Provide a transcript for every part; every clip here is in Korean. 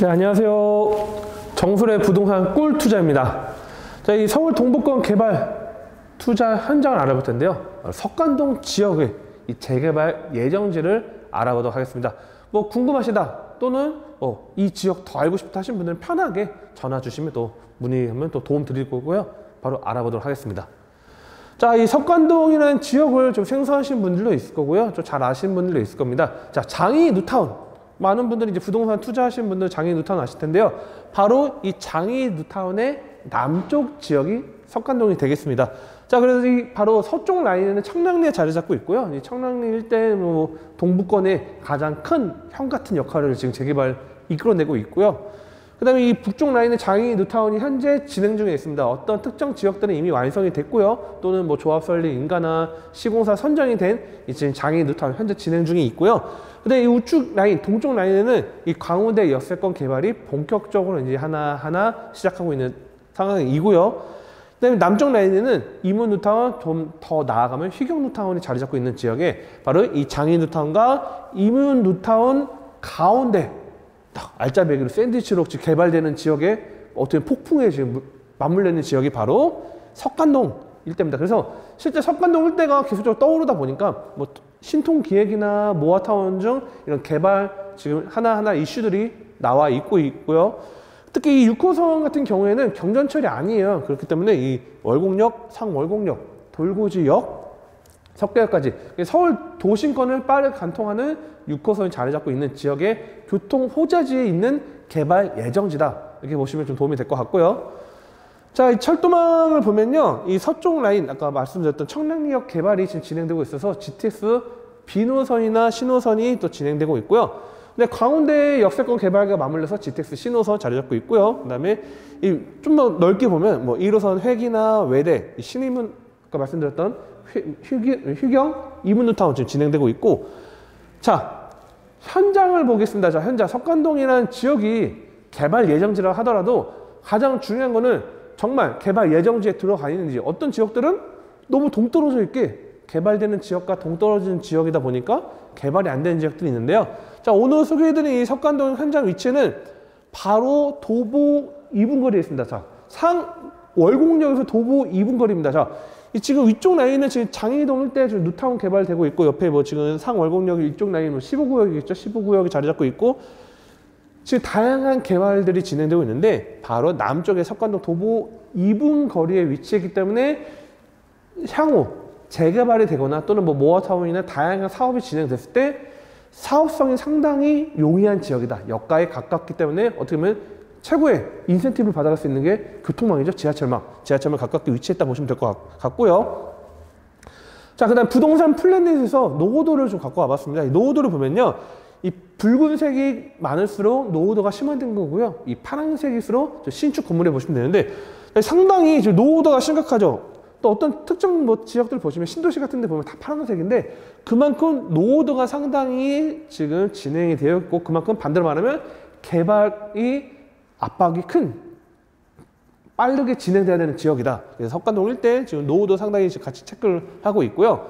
네, 안녕하세요. 정술의 부동산 꿀 투자입니다. 자, 이 서울 동북권 개발 투자 현장을 알아볼 텐데요. 석관동 지역의 이 재개발 예정지를 알아보도록 하겠습니다. 뭐 궁금하시다 또는 어, 이 지역 더 알고 싶다 하신 분들은 편하게 전화 주시면 또 문의하면 또 도움 드릴 거고요. 바로 알아보도록 하겠습니다. 자, 이 석관동이라는 지역을 좀 생소하신 분들도 있을 거고요. 좀 잘 아시는 분들도 있을 겁니다. 자, 장이 누타운. 많은 분들이 이제 부동산 투자하신 분들 장이 누타운 아실 텐데요. 바로 이 장이 누타운의 남쪽 지역이 석관동이 되겠습니다. 자, 그래서 이 바로 서쪽 라인에는 청량리에 자리 잡고 있고요. 이 청량리 일대 뭐 동부권의 가장 큰 형 같은 역할을 지금 재개발 이끌어내고 있고요. 그 다음에 이 북쪽 라인의 장이 누타운이 현재 진행 중에 있습니다. 어떤 특정 지역들은 이미 완성이 됐고요. 또는 뭐 조합 설립 인가나 시공사 선정이 된 지금 장이 누타운 현재 진행 중에 있고요. 근데 이 우측 라인, 동쪽 라인에는 이 광운대 역세권 개발이 본격적으로 이제 하나하나 시작하고 있는 상황이고요. 그다음에 남쪽 라인에는 이문 누타운 좀 더 나아가면 휘경 누타운이 자리 잡고 있는 지역에 바로 이 장인 누타운과 이문 누타운 가운데 딱 알짜배기로 샌드위치로 개발되는 지역에 어떻게 폭풍에 지금 맞물리는 지역이 바로 석관동 일대입니다. 그래서 실제 석관동 일대가 계속적으로 떠오르다 보니까 뭐 신통기획이나 모아타운 중 이런 개발 지금 하나하나 이슈들이 나와 있고 있고요. 특히 이 6호선 같은 경우에는 경전철이 아니에요. 그렇기 때문에 이 월곡역, 상월곡역, 돌고지역, 석대역까지 서울 도심권을 빠르게 관통하는 6호선이 자리 잡고 있는 지역의 교통 호재지에 있는 개발 예정지다. 이렇게 보시면 좀 도움이 될 것 같고요. 자, 이 철도망을 보면요. 이 서쪽 라인, 아까 말씀드렸던 청량리역 개발이 지금 진행되고 있어서 GTX 비노선이나 신호선이 또 진행되고 있고요. 근데 광운대 역세권 개발과 맞물려서 GTX 신호선 자리 잡고 있고요. 그 다음에 좀 더 넓게 보면 뭐 1호선 회기나 외대, 신임문, 아까 말씀드렸던 휴경, 이문누타운 지금 진행되고 있고 자, 현장을 보겠습니다. 자, 현장 석관동이라는 지역이 개발 예정지라 하더라도 가장 중요한 거는 정말 개발 예정지에 들어가 있는지 어떤 지역들은 너무 동떨어져 있게 개발되는 지역과 동떨어진 지역이다 보니까 개발이 안 되는 지역들이 있는데요. 자, 오늘 소개해드린 이 석관동 현장 위치는 바로 도보 2분 거리에 있습니다. 자, 상 월곡역에서 도보 2분 거리입니다. 자, 이 지금 위쪽 라인은 지금 장희동 일대 지금 누타운 개발되고 있고 옆에 뭐 지금 상월곡역 이쪽 라인 뭐 15구역이겠죠. 15구역이 자리 잡고 있고 지금 다양한 개발들이 진행되고 있는데 바로 남쪽의 석관동 도보 2분 거리에 위치했기 때문에 향후 재개발이 되거나 또는 뭐 모아타운이나 다양한 사업이 진행됐을 때 사업성이 상당히 용이한 지역이다. 역가에 가깝기 때문에 어떻게 보면 최고의 인센티브를 받아갈 수 있는 게 교통망이죠. 지하철망. 지하철망 가깝게 위치했다 보시면 될 것 같고요. 자, 그 다음 부동산 플랜넷에서 노후도를 좀 갖고 와봤습니다. 이 노후도를 보면요. 이 붉은색이 많을수록 노후도가 심화된 거고요. 이 파란색일수록 신축 건물에 보시면 되는데 상당히 노후도가 심각하죠. 또 어떤 특정 뭐 지역들 보시면 신도시 같은 데 보면 다 파란색인데 그만큼 노후도가 상당히 지금 진행이 되어 있고 그만큼 반대로 말하면 개발이 압박이 큰 빠르게 진행돼야 되는 지역이다. 그래서 석관동 일대 지금 노후도 상당히 같이 체크를 하고 있고요.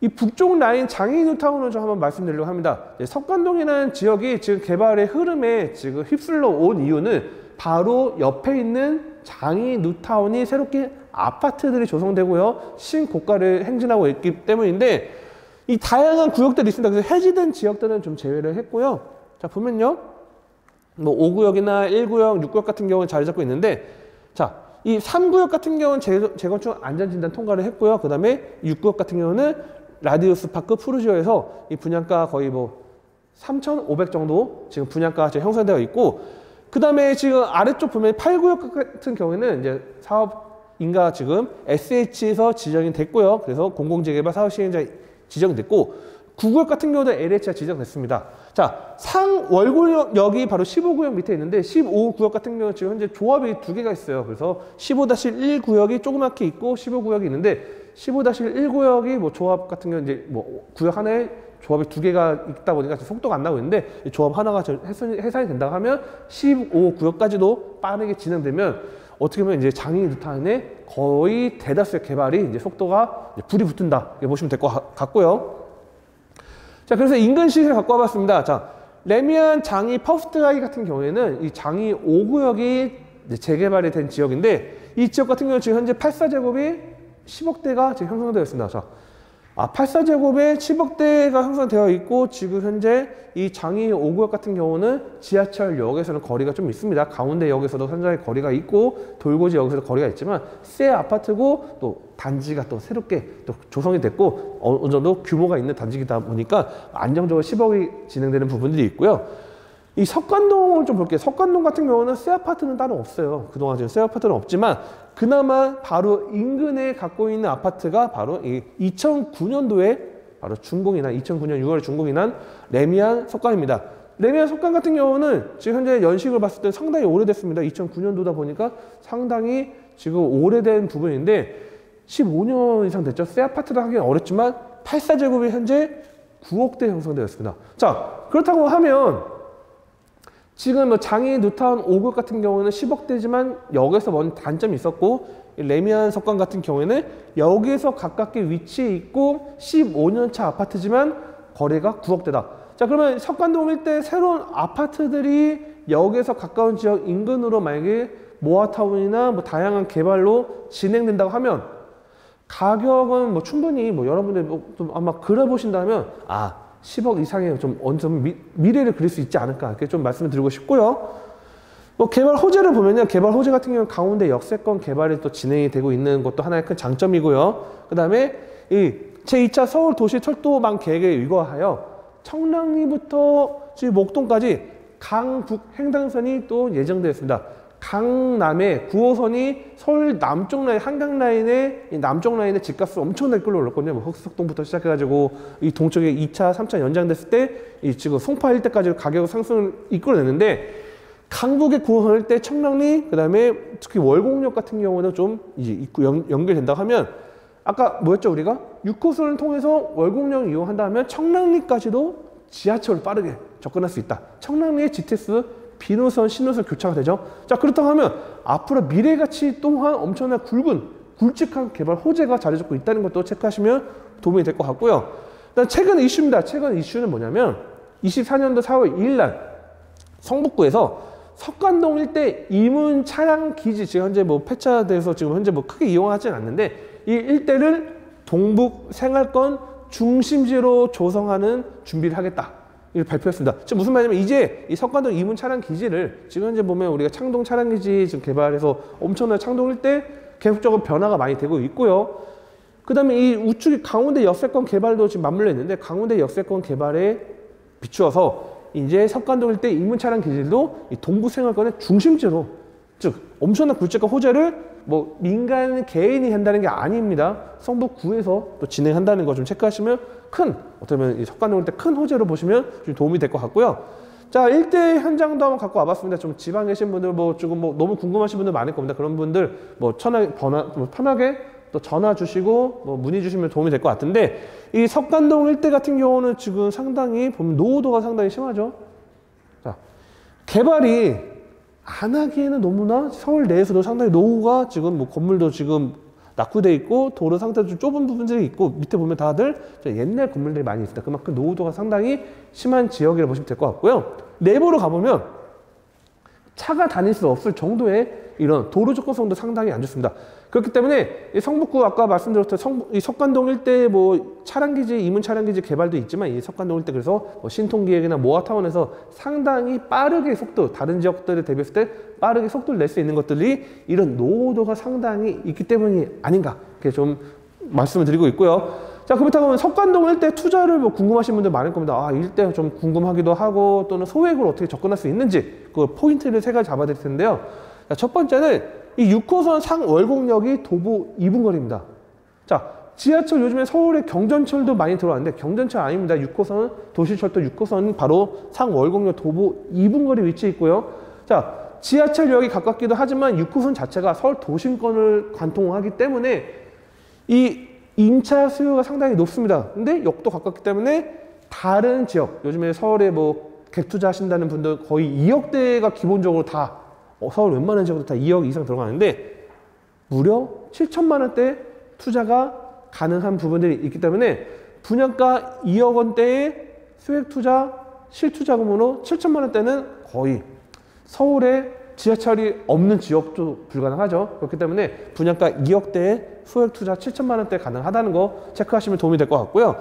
이 북쪽 라인 장애인뉴타운을 좀 한번 말씀드리려고 합니다. 석관동이라는 지역이 지금 개발의 흐름에 지금 휩쓸러 온 이유는 바로 옆에 있는 장애인뉴타운이 새롭게 아파트들이 조성되고요. 신고가를 행진하고 있기 때문인데 이 다양한 구역들이 있습니다. 그래서 해지된 지역들은 좀 제외를 했고요. 자, 보면요. 뭐 5구역이나 1구역, 6구역 같은 경우는 자리 잡고 있는데 자, 이 3구역 같은 경우는 재 건축 안전진단 통과를 했고요. 그 다음에 6구역 같은 경우는 라디우스 파크 푸르지오에서 이 분양가 거의 뭐 3,500 정도 지금 분양가 지금 형성되어 있고 그 다음에 지금 아래쪽 보면 8구역 같은 경우에는 이제 사업 인가 지금 SH에서 지정이 됐고요. 그래서 공공재개발 사업 시행자 지정됐고 9구역 같은 경우도 LH가 지정됐습니다. 자, 상 월구역이 바로 15구역 밑에 있는데 15구역 같은 경우는 지금 현재 조합이 두 개가 있어요. 그래서 15-1 구역이 조그맣게 있고 15구역이 있는데 15-1 구역이 뭐 조합 같은 경우 이제 뭐 구역 하나에 조합이 두 개가 있다 보니까 속도가 안 나고 있는데 조합 하나가 해산이 된다고 하면 15구역까지도 빠르게 진행되면 어떻게 보면 이제 장위뉴타운의 거의 대다수의 개발이 이제 속도가 이제 불이 붙은다. 이렇게 보시면 될 것 같고요. 자, 그래서 인근 시세를 갖고 와봤습니다. 자, 래미안 장위 퍼스트하이 같은 경우에는 이 장위 5구역이 재개발이 된 지역인데 이 지역 같은 경우는 지금 현재 84제곱이 10억대가 지금 형성되어 있습니다. 자, 아, 84제곱에 10억대가 형성되어 있고 지금 현재 이 장이 5구역 같은 경우는 지하철역에서는 거리가 좀 있습니다. 가운데역에서도 상당히 거리가 있고 돌고지역에서도 거리가 있지만 새 아파트고 또 단지가 또 새롭게 또 조성이 됐고 어느 정도 규모가 있는 단지이다 보니까 안정적으로 10억이 진행되는 부분들이 있고요. 이 석관동을 좀 볼게요. 석관동 같은 경우는 새 아파트는 따로 없어요. 그동안 지금 새 아파트는 없지만 그나마 바로 인근에 갖고 있는 아파트가 바로 이 2009년도에 바로 준공이 난 2009년 6월 준공이 난 레미안 석관입니다. 레미안 석관 같은 경우는 지금 현재 연식을 봤을 때 상당히 오래됐습니다. 2009년도다 보니까 상당히 지금 오래된 부분인데 15년 이상 됐죠. 새 아파트를 하기는 어렵지만 84제곱이 현재 9억대 형성되었습니다. 자, 그렇다고 하면 지금 뭐 장애 뉴타운 5급 같은 경우는 10억대지만 역에서 먼 단점이 있었고 레미안 석관 같은 경우에는 여기에서 가깝게 위치해 있고 15년차 아파트지만 거래가 9억대다. 자 그러면 석관동 일대 새로운 아파트들이 역에서 가까운 지역 인근으로 만약에 모아타운이나 뭐 다양한 개발로 진행된다고 하면 가격은 뭐 충분히 뭐 여러분들 뭐좀 아마 그려보신다면 아 10억 이상의 좀 어느 미, 미래를 그릴 수 있지 않을까 이렇게 좀 말씀을 드리고 싶고요. 뭐 개발 호재를 보면요. 개발 호재 같은 경우는 가운데 역세권 개발이 또 진행이 되고 있는 것도 하나의 큰 장점이고요. 그 다음에 이 제2차 서울 도시 철도망 계획에 의거하여 청량리부터 목동까지 강북 횡단선이 또 예정되어 있습니다. 강남의 9호선이 서울 남쪽 라인, 한강 라인의 남쪽 라인의 집값을 엄청나게 끌어올렸거든요. 뭐 흑석동부터 시작해가지고 이 동쪽에 2차, 3차 연장됐을 때 이 지금 송파 일대까지 가격 상승을 이끌어냈는데 강북의 9호선 일대 청량리, 그 다음에 특히 월곡역 같은 경우는 좀 이제 연, 연결된다고 하면 아까 뭐였죠 우리가? 6호선을 통해서 월곡역 이용한다면 청량리까지도 지하철을 빠르게 접근할 수 있다. 청량리의 GTS 비노선, 신노선 교차가 되죠. 자, 그렇다고 하면 앞으로 미래 가치 또한 엄청난 굵은, 굵직한 개발 호재가 자리 잡고 있다는 것도 체크하시면 도움이 될 것 같고요. 일단 최근 이슈입니다. 최근 이슈는 뭐냐면 24년도 4월 2일 날 성북구에서 석관동 일대 이문 차량 기지 지금 현재 뭐 폐차돼서 지금 현재 뭐 크게 이용하지는 않는데 이 일대를 동북 생활권 중심지로 조성하는 준비를 하겠다. 발표했습니다. 지금 무슨 말이냐면 이제 이 석관동 이문 차량 기지를 지금 현재 보면 우리가 창동 차량 기지 지금 개발해서 엄청난 창동 일대 계속적으로 변화가 많이 되고 있고요. 그 다음에 이 우측이 강원대 역세권 개발도 지금 맞물려 있는데 강원대 역세권 개발에 비추어서 이제 석관동 일대 이문 차량 기지도 이 동부 생활권의 중심지로 즉 엄청난 굵직한 호재를 뭐 민간 개인이 한다는 게 아닙니다. 성북구에서 또 진행한다는 거 좀 체크하시면 큰 어떻게 보면 석관동 일대 큰 호재로 보시면 좀 도움이 될 것 같고요. 자, 일대 현장도 한번 갖고 와봤습니다. 좀 지방에 계신 분들 뭐 조금 뭐 너무 궁금하신 분들 많을 겁니다. 그런 분들 뭐 편하게, 번화, 뭐 편하게 또 전화 주시고 뭐 문의 주시면 도움이 될 것 같은데 이 석관동 일대 같은 경우는 지금 상당히 보면 노후도가 상당히 심하죠. 자, 개발이 안 하기에는 너무나 서울 내에서도 상당히 노후가 지금 뭐 건물도 지금 낙후돼 있고 도로 상태도 좀 좁은 부분들이 있고 밑에 보면 다들 옛날 건물들이 많이 있습니다. 그만큼 노후도가 상당히 심한 지역이라고 보시면 될 것 같고요. 내부로 가보면 차가 다닐 수 없을 정도의 이런 도로 접근성도 상당히 안 좋습니다. 그렇기 때문에 이 성북구 아까 말씀드렸던 성, 이 석관동 일대 뭐 차량기지, 이문 차량기지 개발도 있지만 이 석관동 일대 그래서 뭐 신통기획이나 모아타운에서 상당히 빠르게 속도, 다른 지역들에 대비했을 때 빠르게 속도를 낼 수 있는 것들이 이런 노후도가 상당히 있기 때문이 아닌가 이렇게 좀 말씀을 드리고 있고요. 자, 그렇다고 하면 석관동 일대 투자를 뭐 궁금하신 분들 많을 겁니다. 아, 일대 좀 궁금하기도 하고 또는 소액으로 어떻게 접근할 수 있는지 그 포인트를 세 가지 잡아드릴 텐데요. 자, 첫 번째는 이 6호선 상월곡역이 도보 2분 거리입니다. 자, 지하철 요즘에 서울에 경전철도 많이 들어왔는데 경전철 아닙니다. 6호선 도시철도 6호선 바로 상월곡역 도보 2분 거리 위치해 있고요. 자, 지하철역이 가깝기도 하지만 6호선 자체가 서울 도심권을 관통하기 때문에 이 임차 수요가 상당히 높습니다. 근데 역도 가깝기 때문에 다른 지역, 요즘에 서울에 뭐 갭투자 하신다는 분들 거의 2억대가 기본적으로 다 어, 서울 웬만한 지역도 다 2억 이상 들어가는데 무려 7천만 원대 투자가 가능한 부분들이 있기 때문에 분양가 2억 원대에 수액 투자 실투자금으로 7천만 원대는 거의 서울에 지하철이 없는 지역도 불가능하죠. 그렇기 때문에 분양가 2억대에 소액 투자 7천만 원대 가능하다는 거 체크하시면 도움이 될 것 같고요.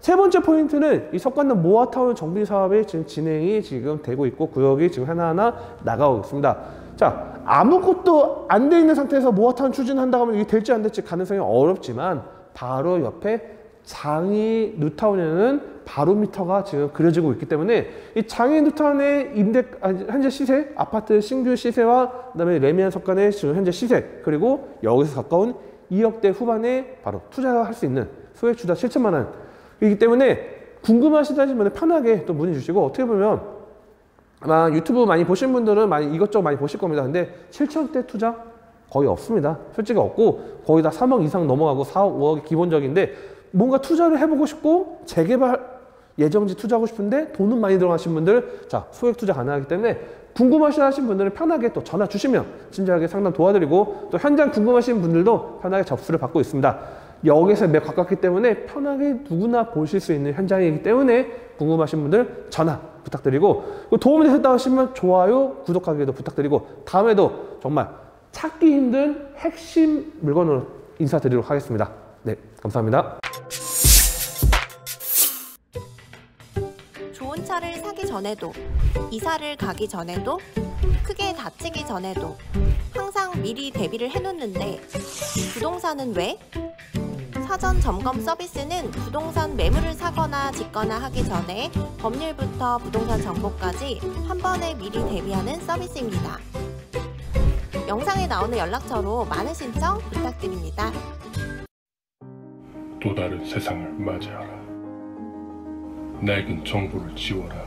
세 번째 포인트는 이 석관동 모아타운 정비 사업이 지금 진행이 지금 되고 있고 구역이 지금 하나하나 나가고 있습니다. 자, 아무것도 안 돼 있는 상태에서 모아타운 추진한다고 하면 이게 될지 안 될지 가능성이 어렵지만 바로 옆에 장이 뉴타운에는 바로 미터가 지금 그려지고 있기 때문에 이 장이 뉴타운의 임대 아니, 현재 시세 아파트 신규 시세와 그다음에 레미안 석간의 지금 현재 시세 그리고 여기서 가까운 2억대 후반에 바로 투자할 수 있는 소액 주다 7천만 원이기 때문에 궁금하시다는 분은 편하게 또 문의 주시고 어떻게 보면 아마 유튜브 많이 보신 분들은 많이 이것저것 많이 보실 겁니다. 근데 7천대 투자 거의 없습니다. 솔직히 없고 거의 다 3억 이상 넘어가고 4억, 5억이 기본적인데 뭔가 투자를 해보고 싶고 재개발 예정지 투자하고 싶은데 돈은 많이 들어가신 분들 자 소액 투자 가능하기 때문에 궁금하신 하신 분들은 편하게 또 전화 주시면 친절하게 상담 도와드리고 또 현장 궁금하신 분들도 편하게 접수를 받고 있습니다. 여기서 매우 가깝기 때문에 편하게 누구나 보실 수 있는 현장이기 때문에 궁금하신 분들 전화 부탁드리고 도움이 되셨다 하시면 좋아요, 구독하기도 부탁드리고 다음에도 정말 찾기 힘든 핵심 물건으로 인사드리도록 하겠습니다. 네, 감사합니다. 전에도, 이사를 가기 전에도, 크게 다치기 전에도 항상 미리 대비를 해놓는데 부동산은 왜? 사전 점검 서비스는 부동산 매물을 사거나 짓거나 하기 전에 법률부터 부동산 정보까지 한 번에 미리 대비하는 서비스입니다. 영상에 나오는 연락처로 많은 신청 부탁드립니다. 또 다른 세상을 맞이하라. 낡은 정보를 지워라.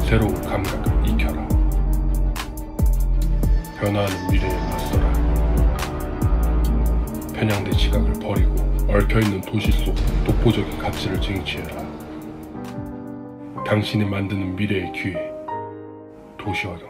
새로운 감각을 익혀라. 변화하는 미래에 맞서라. 편향된 시각을 버리고 얽혀있는 도시 속 독보적인 가치를 쟁취해라. 당신이 만드는 미래의 기회. 도시화 경제.